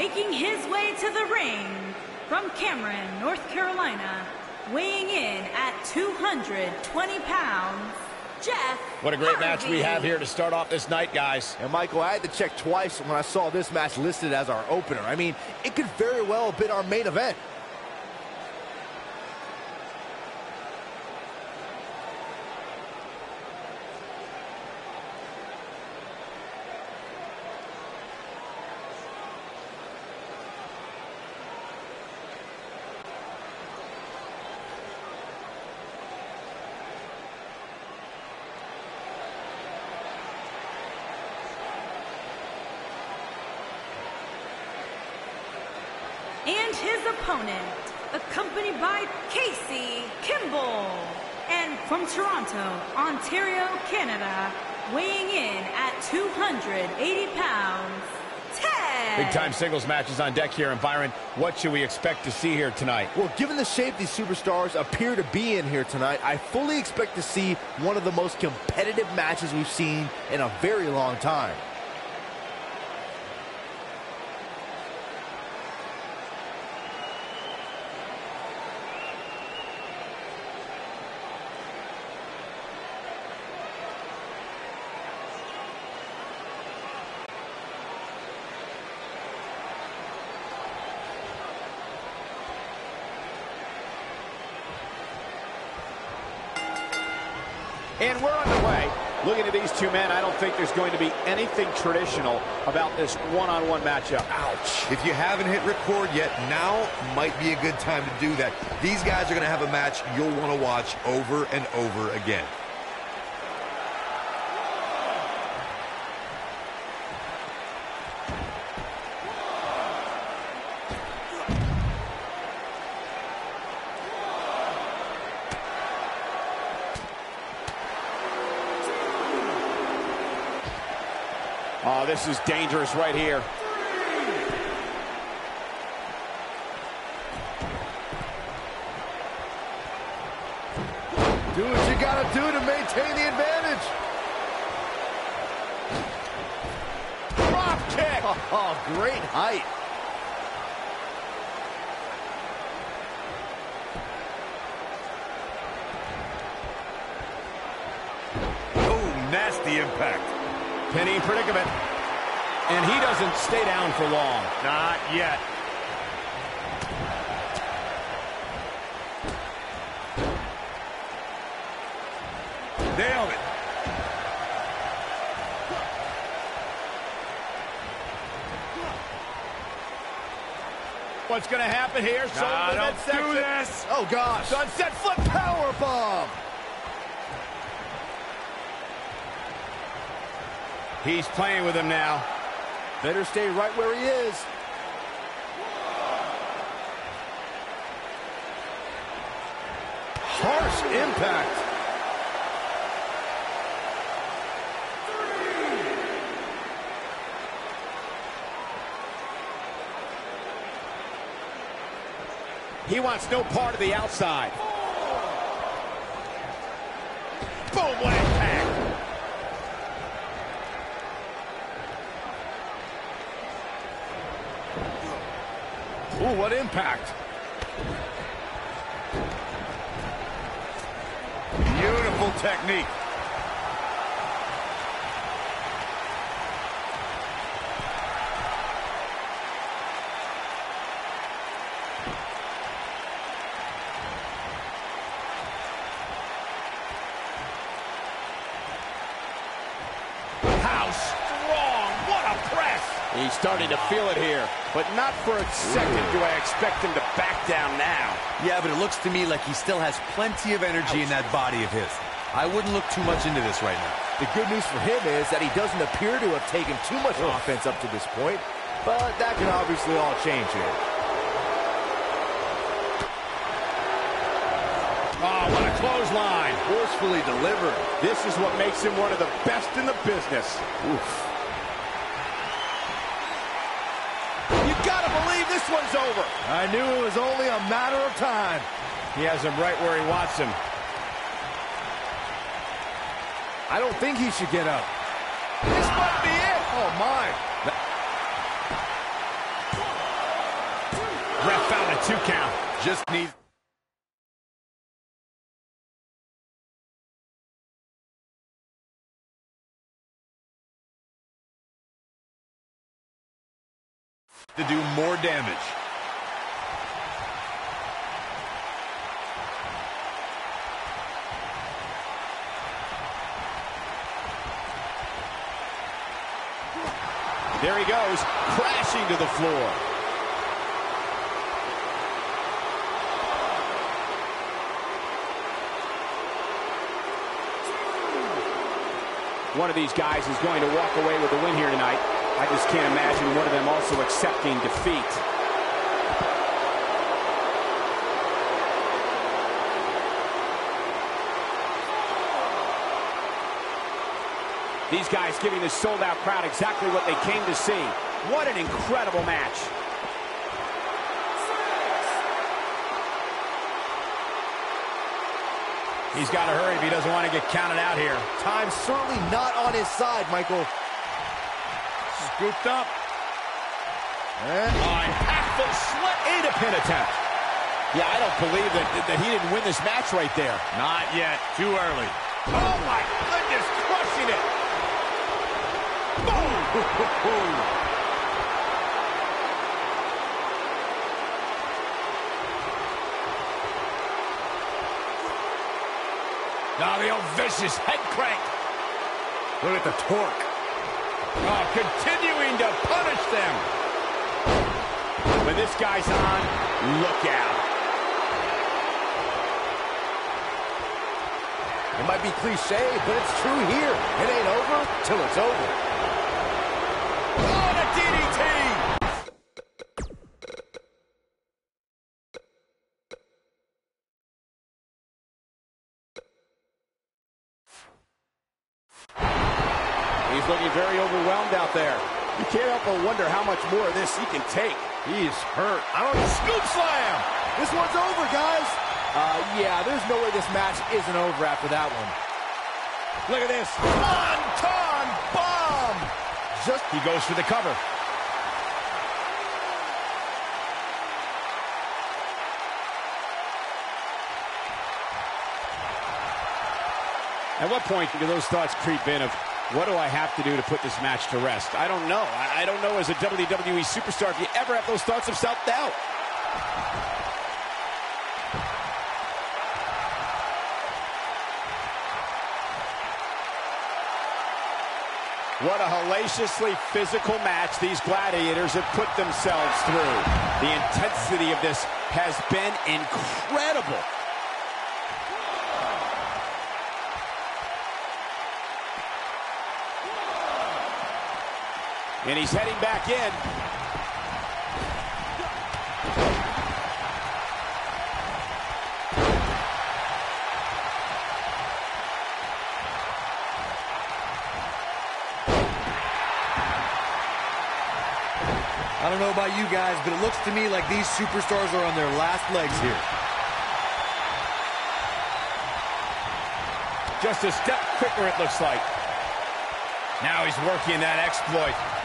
Making his way to the ring from Cameron, North Carolina, weighing in at 220 pounds, Jeff What a great Hardy. match we have here to start off this night, guys. And Michael, I had to check twice when I saw this match listed as our opener. I mean, it could very well have been our main event. and his opponent, accompanied by Casey Kimball. And from Toronto, Ontario, Canada, weighing in at 280 pounds, Ted. Big time singles matches on deck here. And Byron, what should we expect to see here tonight? Well, given the shape these superstars appear to be in here tonight, I fully expect to see one of the most competitive matches we've seen in a very long time. And we're underway. Looking at these two men, I don't think there's going to be anything traditional about this one-on-one matchup. Ouch. If you haven't hit record yet, now might be a good time to do that. These guys are going to have a match you'll want to watch over and over again. This is dangerous right here. Do what you gotta do to maintain the advantage. Drop kick! Oh, great height. Doesn't stay down for long. Not yet. Nailed it. What's going to happen here? Nah, don't midsection. do this. Oh, gosh. Sunset flip. Power bomb. He's playing with him now. Better stay right where he is. Harsh impact. He wants no part of the outside. Boom, What impact. Beautiful technique. How strong. What a press. He's starting to feel it here. But not for a second do I expect him to back down now. Yeah, but it looks to me like he still has plenty of energy in that body of his. I wouldn't look too much into this right now. The good news for him is that he doesn't appear to have taken too much offense up to this point, but that can obviously all change here. Oh, what a clothesline. Forcefully delivered. This is what makes him one of the best in the business. You this one's over. I knew it was only a matter of time. He has him right where he wants him. I don't think he should get up. This might be it. Oh, my. Ref found a two count. Just needs... to do more damage. There he goes, crashing to the floor. One of these guys is going to walk away with the win here tonight. I just can't imagine one of them also accepting defeat. These guys giving the sold-out crowd exactly what they came to see. What an incredible match. He's got to hurry if he doesn't want to get counted out here. Time's certainly not on his side, Michael. Scooped up. And on half-foot slit into pin attempt. Yeah, I don't believe that, that he didn't win this match right there. Not yet. Too early. Oh, my goodness. Crushing it. Boom. Now the old vicious head crank. Look at the torque. Oh, continuing to punish them. When this guy's on, look out. It might be cliche, but it's true here. It ain't over till it's over. He's looking very overwhelmed out there. You can't help but wonder how much more of this he can take. He's hurt. I don't scoop slam. This one's over, guys. Uh, yeah, there's no way this match isn't over after that one. Look at this. Swanton bomb. Just He goes for the cover. At what point do those thoughts creep in of, what do I have to do to put this match to rest? I don't know. I, don't know as a WWE superstar if you ever have those thoughts of self-doubt. What a hellaciously physical match these gladiators have put themselves through. The intensity of this has been incredible. And he's heading back in. I don't know about you guys, but it looks to me like these superstars are on their last legs here. Just a step quicker, it looks like. Now he's working that exploit.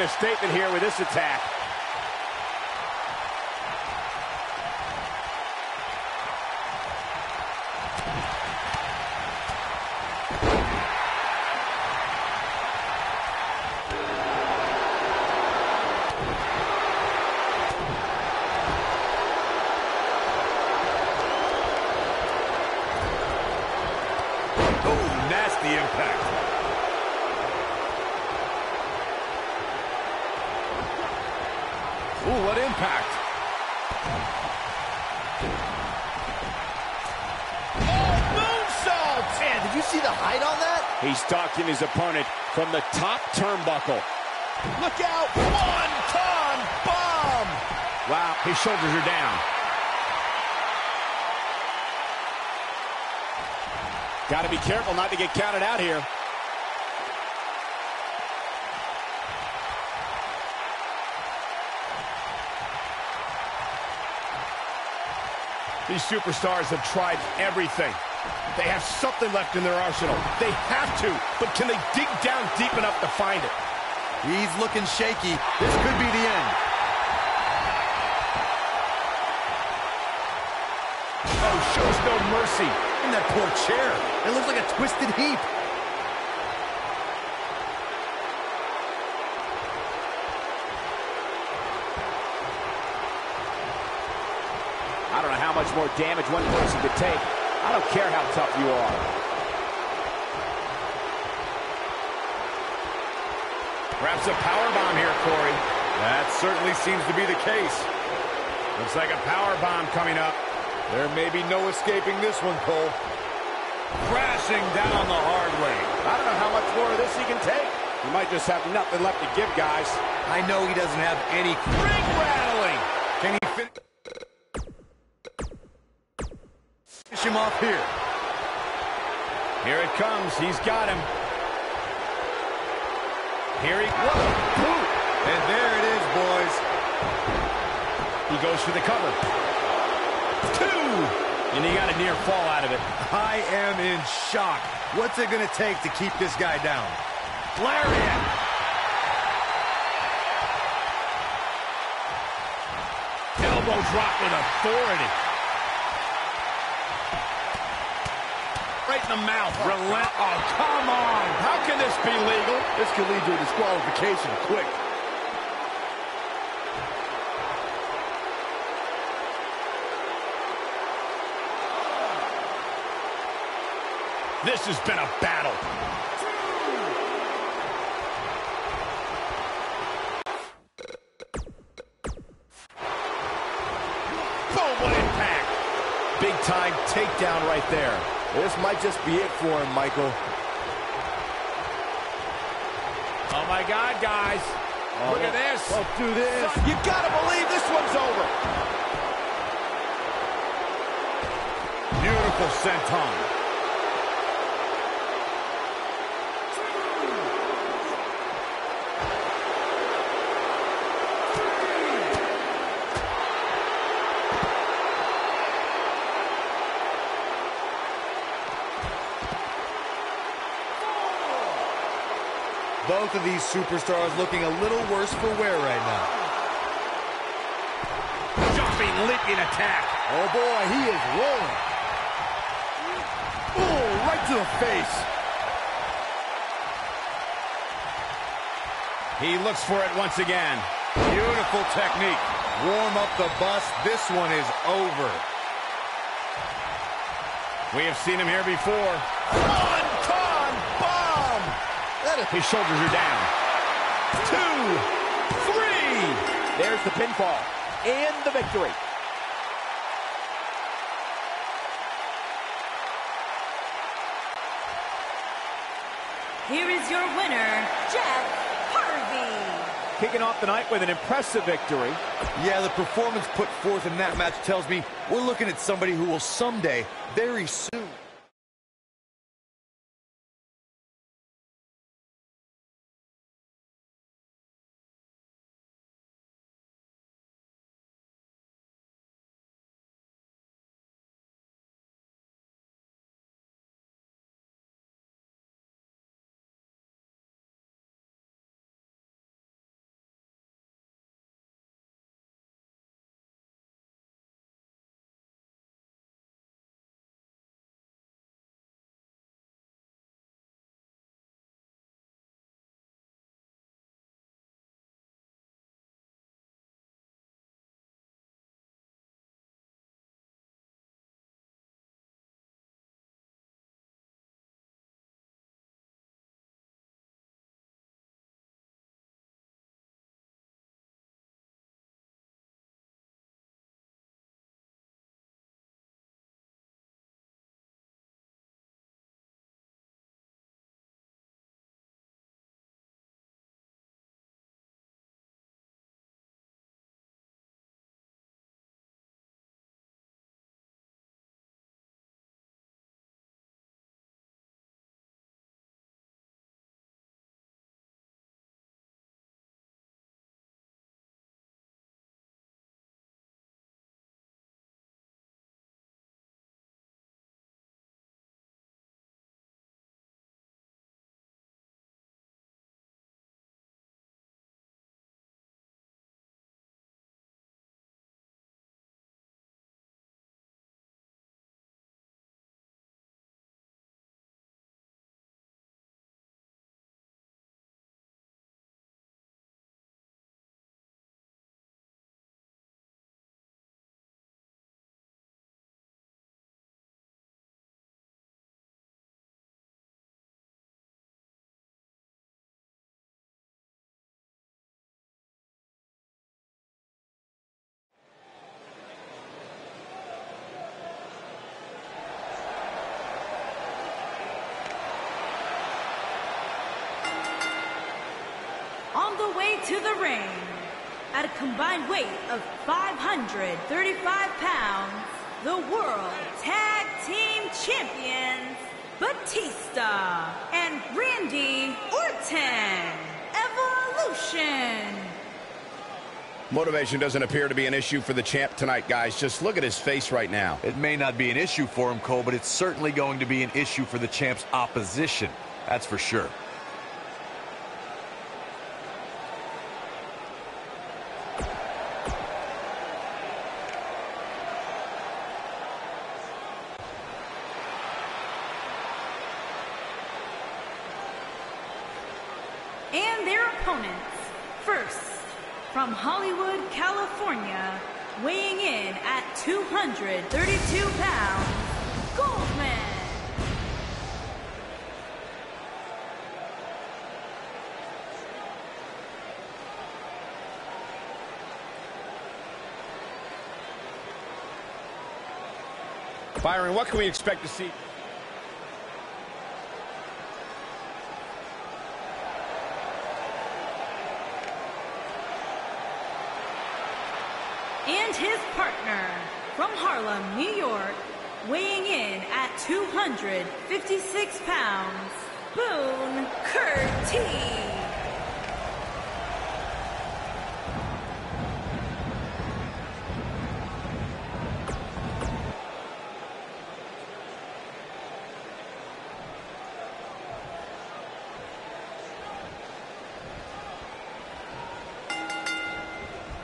Making a statement here with this attack. Oh, nasty impact. Ooh, what impact. Oh, moonsault! Man, did you see the height on that? He's stalking his opponent from the top turnbuckle. Look out! One ton bomb! Wow, his shoulders are down. Got to be careful not to get counted out here. These superstars have tried everything. They have something left in their arsenal. They have to, but can they dig down deep enough to find it? He's looking shaky. This could be the end. Oh, shows no mercy. In that poor chair. It looks like a twisted heap. I don't know how much more damage one person could take. I don't care how tough you are. Perhaps a power bomb here, Corey. That certainly seems to be the case. Looks like a power bomb coming up. There may be no escaping this one, Cole. Crashing down the hard way. I don't know how much more of this he can take. He might just have nothing left to give, guys. I know he doesn't have any... Ring rattling. Can he finish him off here. Here it comes. He's got him. Here he boot. And there it is, boys. He goes for the cover. Two. And he got a near fall out of it. I am in shock. What's it going to take to keep this guy down? Lariat. Elbow drop with authority. Right in the mouth. Relent. Oh, come on. How can this be legal? This could lead to a disqualification quick. This has been a battle. Boom, what impact. Big time takedown right there. This might just be it for him, Michael. Oh, my God, guys. Oh, Look at this. Don't do this. You gotta believe this one's over. Beautiful senton. Both of these superstars looking a little worse for wear right now. Jumping, leaping attack. Oh, boy, he is rolling. Oh, right to the face. He looks for it once again. Beautiful technique. Warm up the bus. This one is over. We have seen him here before. Bomb. His shoulders are down. Two, three. There's the pinfall and the victory. Here is your winner, Jeff Hardy. Kicking off the night with an impressive victory. Yeah, the performance put forth in that match tells me we're looking at somebody who will someday, very soon, the way to the ring. At a combined weight of 535 pounds, the World Tag Team Champions, Batista and Randy Orton. Evolution. Motivation doesn't appear to be an issue for the champ tonight, guys. Just look at his face right now. It may not be an issue for him, Cole, but it's certainly going to be an issue for the champ's opposition. That's for sure. Byron, what can we expect to see? And his partner, from Harlem, New York, weighing in at 256 pounds, Boone Kurt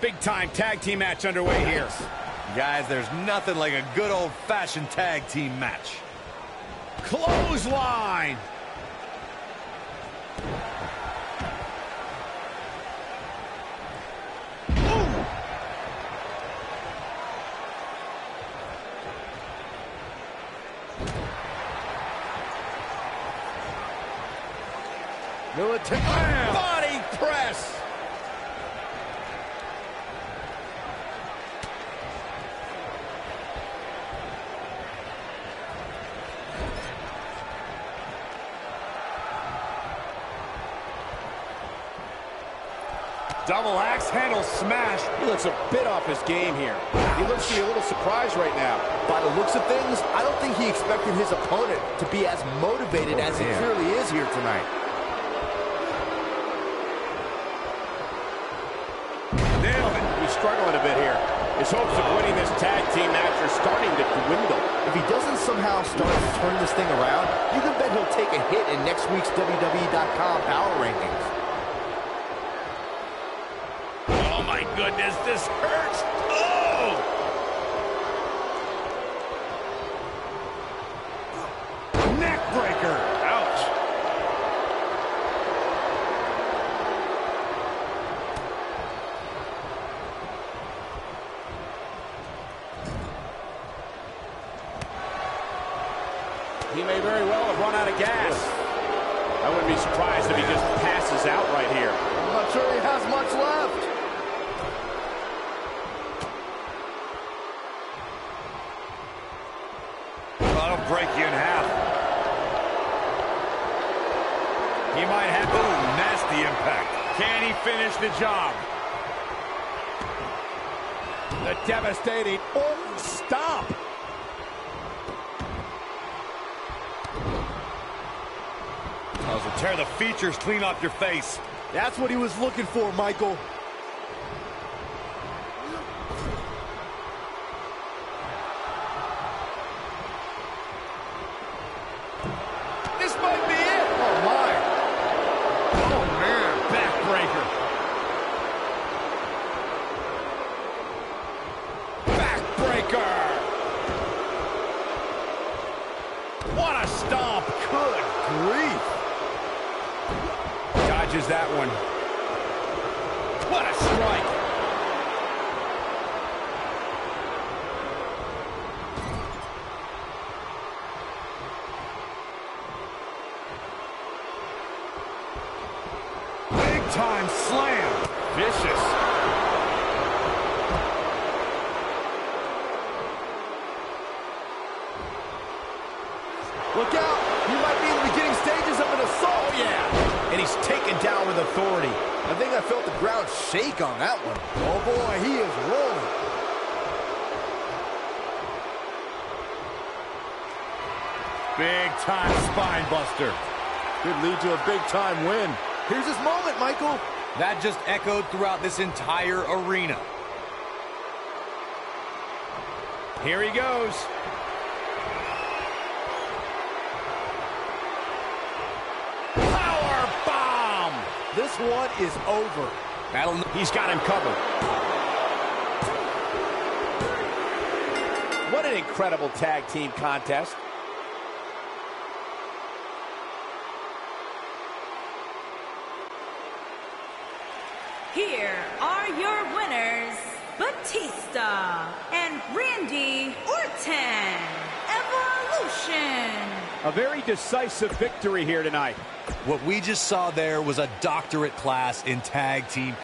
T. Big time tag team match underway here. Guys, there's nothing like a good old-fashioned tag team match. Clothesline. Military. Body press. Handle smash. He looks a bit off his game here. He looks to be a little surprised right now. By the looks of things, I don't think he expected his opponent to be as motivated as he clearly is here tonight. Nailed it. He's struggling a bit here. His hopes of winning this tag team match are starting to dwindle. If he doesn't somehow start to turn this thing around, you can bet he'll take a hit in next week's WWE.com Power Rankings. Goodness, this hurts. Oh! Neck breaker. Ouch. He may very well have run out of gas. I wouldn't be surprised if he just passes out right here. I'm not sure he has much left. That'll break you in half. He might have to. Boom, nasty impact. Can he finish the job? The devastating Orton stop. That'll clean off your face. That's what he was looking for, Michael. This might be it. Oh, my. Oh, man. Backbreaker. Backbreaker. What a stomp. Good grief. Dodges that one. What a strike. Big time slam. Vicious. Look out. He might be in the beginning stages of an assault. Oh, yeah. And he's taken down with a authority. I think I felt the ground shake on that one. Oh boy, he is rolling. Big time spine buster. Could lead to a big time win. Here's his moment, Michael. That just echoed throughout this entire arena. Here he goes. Power bomb. This one is over. Battle. He's got him covered. What an incredible tag team contest. Here are your winners, Batista and Randy Orton. Evolution. A very decisive victory here tonight. What we just saw there was a doctorate class in tag team.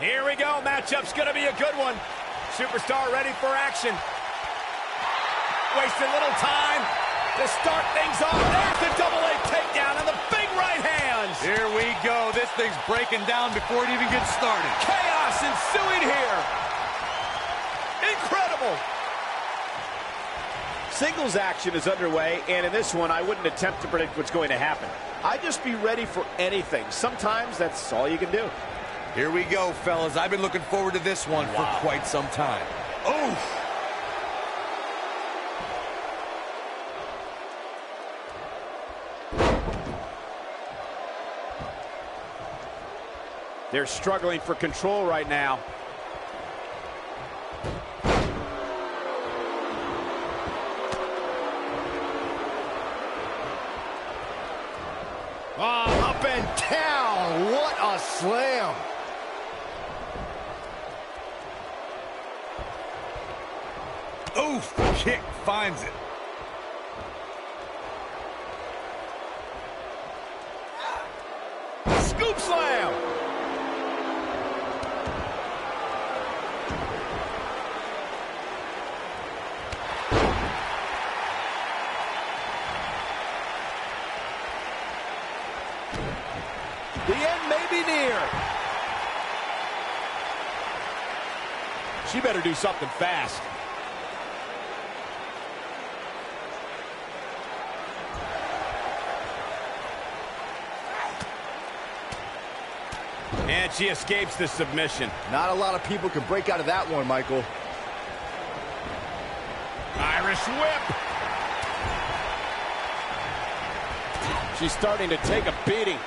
Here we go. Matchup's going to be a good one. Superstar ready for action. Wasting little time to start things off. There's the double A takedown and the big right hands. Here we go. This thing's breaking down before it even gets started. Chaos ensuing here. Incredible. Singles action is underway, and in this one, I wouldn't attempt to predict what's going to happen. I'd just be ready for anything. Sometimes that's all you can do. Here we go, fellas. I've been looking forward to this one wow. for quite some time. Oof! They're struggling for control right now. Oh, up and down. What a slam. Oof, kick finds it. Scoop slam. The end may be near. She better do something fast. And she escapes the submission. Not a lot of people can break out of that one, Michael. Irish whip. She's starting to take a beating.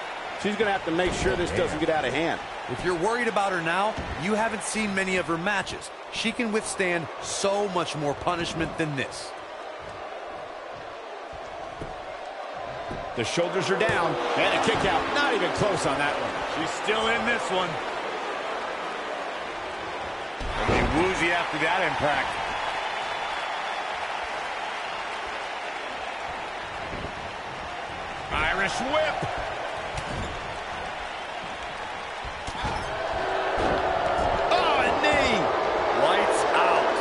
She's going to have to make sure this doesn't get out of hand. If you're worried about her now, you haven't seen many of her matches. She can withstand so much more punishment than this. The shoulders are down. And a kick out. Not even close on that one. She's still in this one. And be woozy after that impact. Irish whip. Oh, knee. Lights out.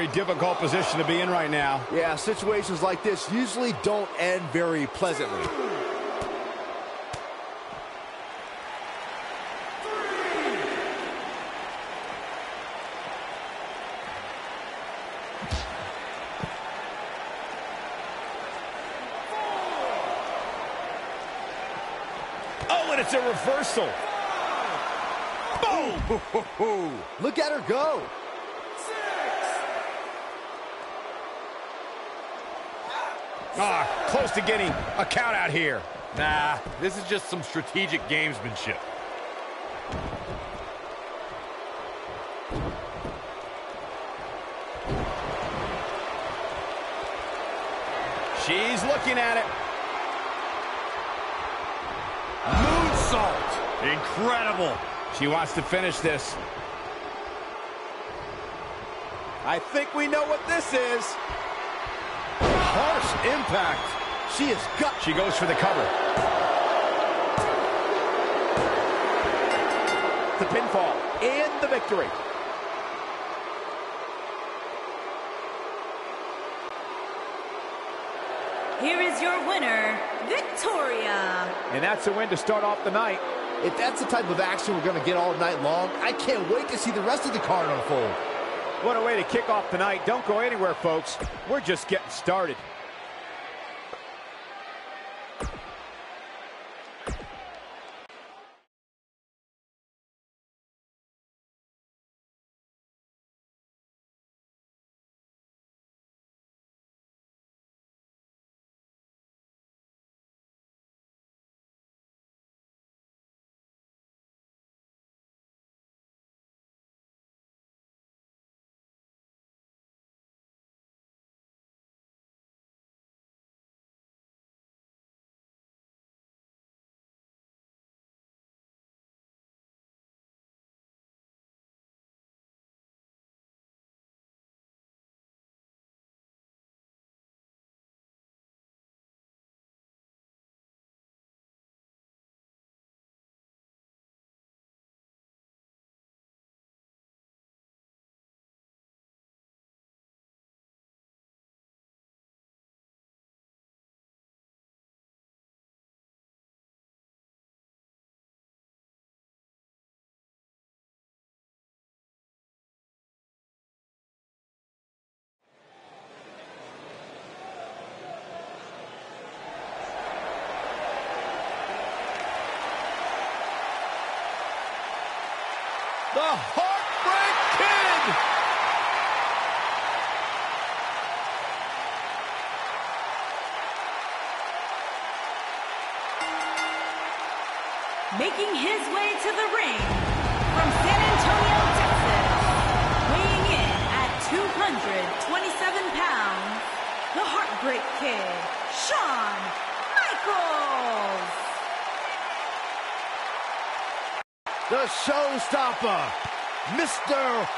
Very difficult position to be in right now. Yeah, situations like this usually don't end very pleasantly. Oh, and it's a reversal. Boom! Look at her go. Close to getting a count out here. Nah, this is just some strategic gamesmanship. She's looking at it. Moonsault! Incredible! She wants to finish this. I think we know what this is. Harsh impact. She is gut. She goes for the cover. The pinfall and the victory. Here is your winner, Victoria. And that's a win to start off the night. If that's the type of action we're going to get all night long, I can't wait to see the rest of the card unfold. What a way to kick off the night. Don't go anywhere, folks. We're just getting started.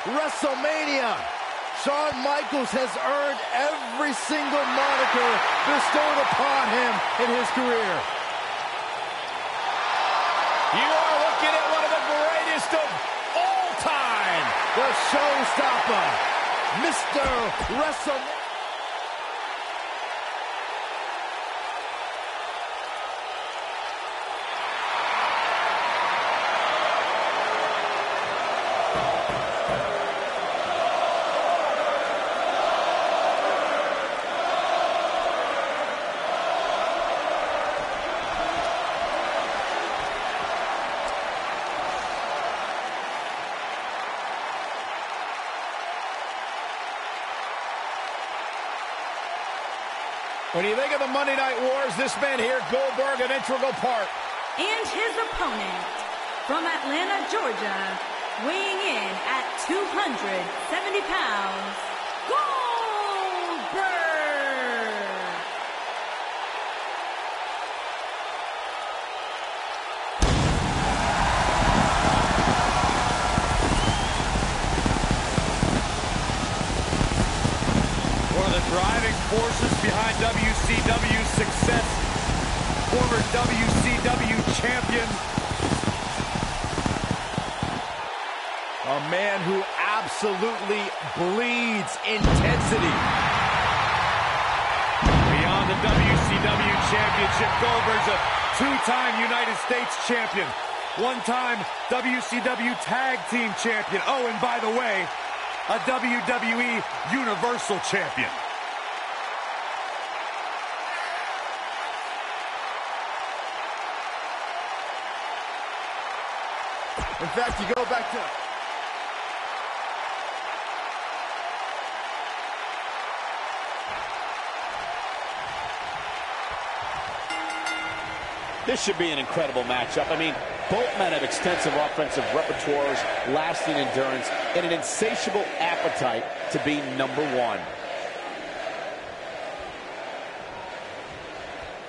WrestleMania. Shawn Michaels has earned every single moniker bestowed upon him in his career. You are looking at one of the greatest of all time. The showstopper, Mr. WrestleMania. When you think of the Monday Night Wars, this man here, Goldberg, an integral part. And his opponent from Atlanta, Georgia, weighing in at 270 pounds, Goldberg. One of the driving forces behind WCW's success, former WCW champion. A man who absolutely bleeds intensity. Beyond the WCW Championship, Goldberg's a two-time United States champion, one-time WCW Tag Team Champion. Oh, and by the way, a WWE Universal Champion. In fact, you go back to... This should be an incredible matchup. I mean, both men have extensive offensive repertoires, lasting endurance, and an insatiable appetite to be number one.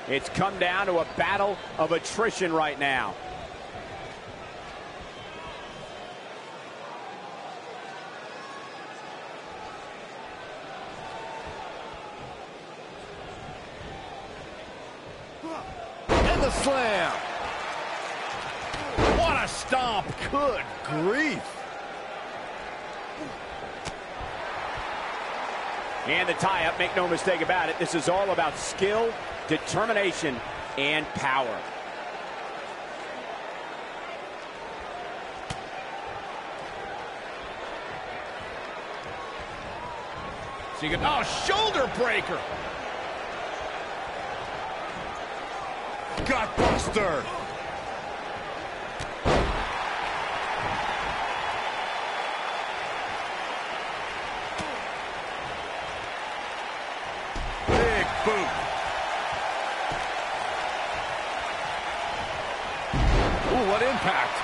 It's come down to a battle of attrition right now. Slam. What a stomp. Good grief. And the tie-up, make no mistake about it, this is all about skill, determination, and power. So you can, oh, shoulder breaker. Gutbuster. Big boot. Ooh, what impact.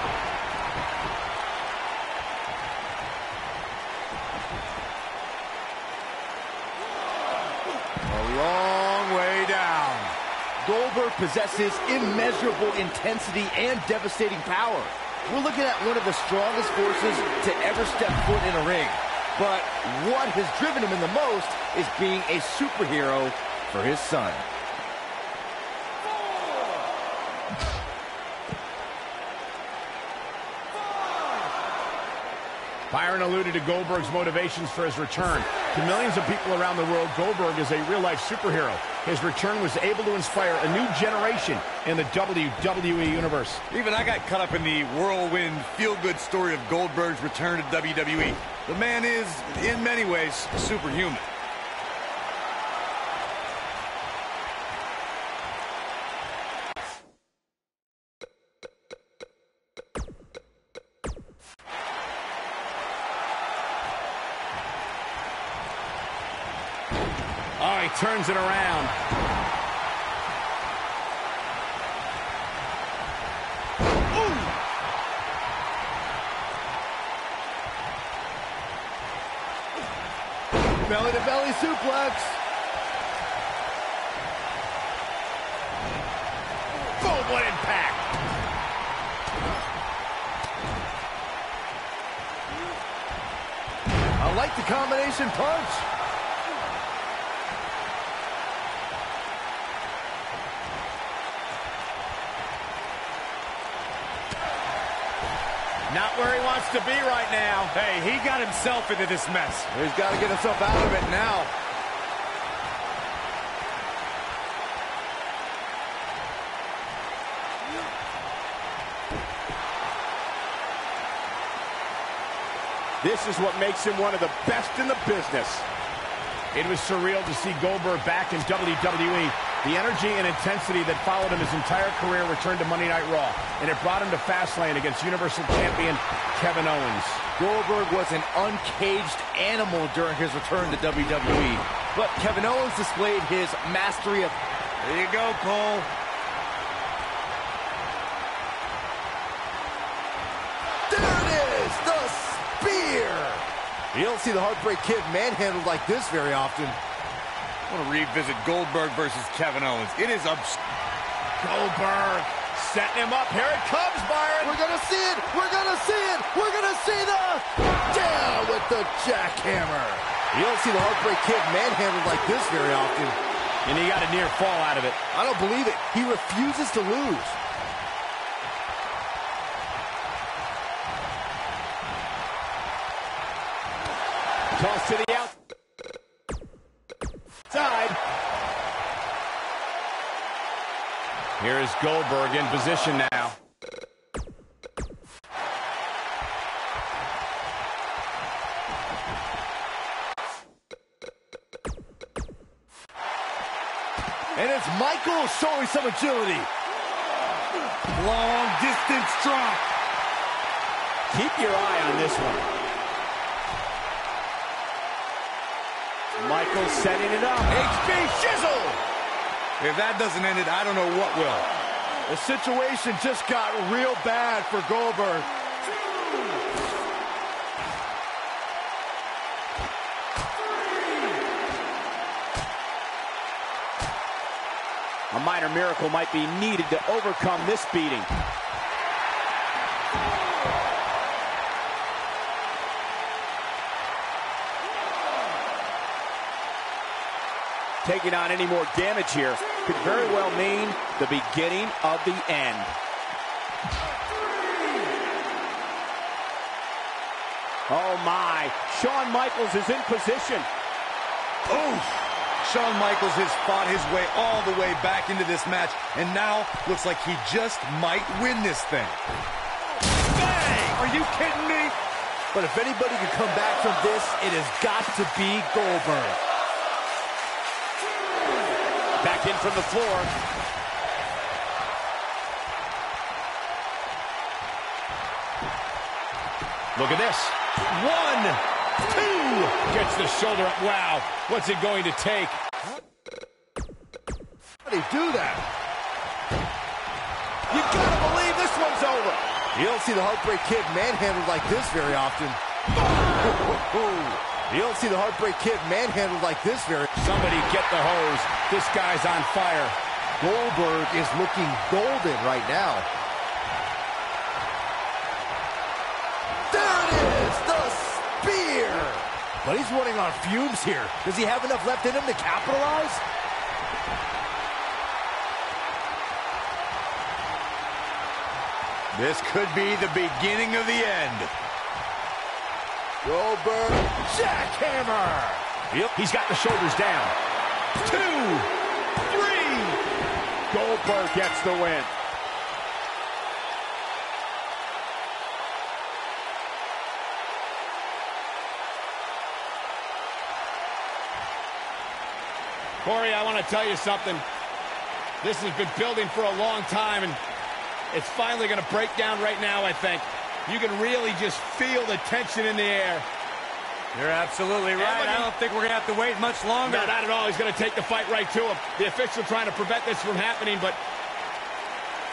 A long way down. Goldberg possesses immeasurable intensity and devastating power. We're looking at one of the strongest forces to ever step foot in a ring. But what has driven him in the most is being a superhero for his son. Byron alluded to Goldberg's motivations for his return. To millions of people around the world, Goldberg is a real-life superhero. His return was able to inspire a new generation in the WWE Universe. Even I got caught up in the whirlwind, feel-good story of Goldberg's return to WWE. The man is, in many ways, superhuman. Turns it around. Belly to belly suplex. Boom, what impact. I like the combination punch. Not where he wants to be right now. Hey, he got himself into this mess. He's got to get himself out of it now. This is what makes him one of the best in the business. It was surreal to see Goldberg back in WWE. The energy and intensity that followed him his entire career returned to Monday Night Raw, and it brought him to Fastlane against Universal Champion Kevin Owens. Goldberg was an uncaged animal during his return to WWE, but Kevin Owens displayed his mastery of... There you go, Cole. There it is! The spear! You don't see the Heartbreak Kid manhandled like this very often. I want to revisit Goldberg versus Kevin Owens. It is abs- Goldberg setting him up. Here it comes, Byron. We're gonna see it! We're gonna see it! We're gonna see the... Down with the jackhammer! You don't see the Heartbreak Kid manhandled like this very often. And he got a near fall out of it. I don't believe it. He refuses to lose. Here is Goldberg in position now. And it's Michael showing some agility. Long distance drop. Keep your eye on this one. Michael setting it up. HB Shizzle! If that doesn't end it, I don't know what will. The situation just got real bad for Goldberg. A minor miracle might be needed to overcome this beating. Taking on any more damage here could very well mean the beginning of the end. Oh my, Shawn Michaels is in position. Oof. Shawn Michaels has fought his way all the way back into this match, and now looks like he just might win this thing. Bang! Are you kidding me? But if anybody can come back from this, it has got to be Goldberg. Back in from the floor. Look at this. One, two. Gets the shoulder up. Wow. What's it going to take? How do you do that? You gotta believe this one's over. You don't see the Heartbreak Kid manhandled like this very often. Oh! You don't see the Heartbreak Kid manhandled like this very Somebody get the hose. This guy's on fire. Goldberg is looking golden right now. There it is, the spear. But he's running on fumes here. Does he have enough left in him to capitalize? This could be the beginning of the end. Goldberg, jackhammer. Yep, he's got the shoulders down. Two, three. Goldberg gets the win. Corey, I want to tell you something. This has been building for a long time, and it's finally going to break down right now, I think. You can really just feel the tension in the air. You're absolutely right. I don't think we're going to have to wait much longer. No, not at all. He's going to take the fight right to him. The official trying to prevent this from happening, but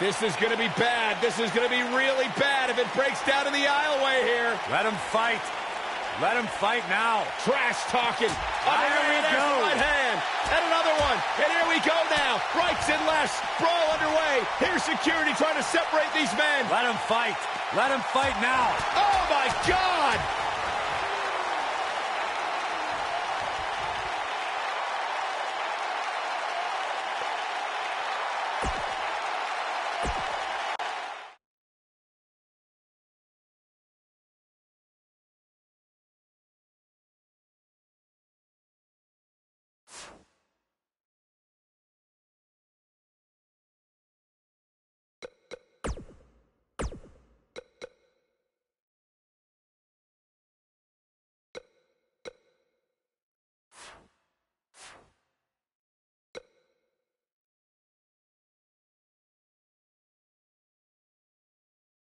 this is going to be bad. This is going to be really bad if it breaks down in the aisleway here. Let him fight. Let him fight now. Trash talking. There we go. right hand. And another one. And here we go now. Rights and lefts. Brawl underway. Here's security trying to separate these men. Let him fight. Let him fight now. Oh, my God.